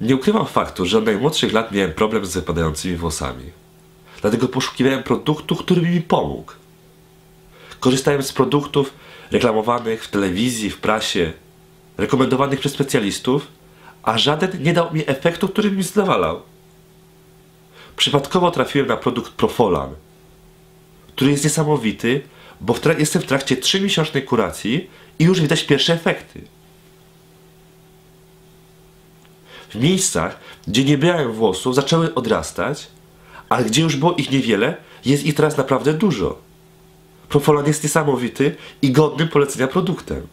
Nie ukrywam faktu, że od najmłodszych lat miałem problem z wypadającymi włosami. Dlatego poszukiwałem produktu, który by mi pomógł. Korzystałem z produktów reklamowanych w telewizji, w prasie, rekomendowanych przez specjalistów, a żaden nie dał mi efektu, który mi zadowalał. Przypadkowo trafiłem na produkt Profolan, który jest niesamowity, bo w jestem w trakcie 3-miesięcznej kuracji i już widać pierwsze efekty. W miejscach, gdzie nie brałem włosów, zaczęły odrastać, a gdzie już było ich niewiele, jest ich teraz naprawdę dużo. Profolan jest niesamowity i godnym polecenia produktem.